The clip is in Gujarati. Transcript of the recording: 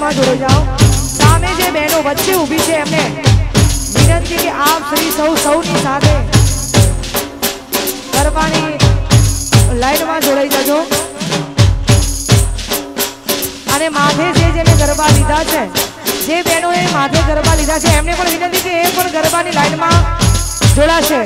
માં જોડાઈ જાઓ. સામે જે બહેનો વચ્ચે ઊભી છે, એમને વિનંતી કે આપ શ્રી સૌ, સૌની સાથે ગરબાની લાઈનમાં જોડાઈ જજો. અને માથે જે જેને ગરબા લીધા છે, જે બહેનોએ માથે ગરબા લીધા છે, એમને પણ વિનંતી કે એ પણ ગરબાની લાઈનમાં જોડાશે.